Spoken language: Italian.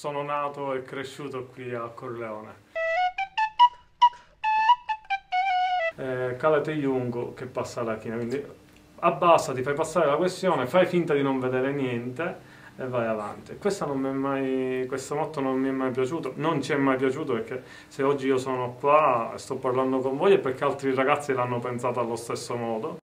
sono nato e cresciuto qui a Corleone. Eh, Calate Jungo che passa la china, quindi abbassa, ti fai passare la questione, fai finta di non vedere niente e vai avanti. Mai, questo motto non mi è mai piaciuto, non ci è mai piaciuto perché se oggi io sono qua e sto parlando con voi è perché altri ragazzi l'hanno pensato allo stesso modo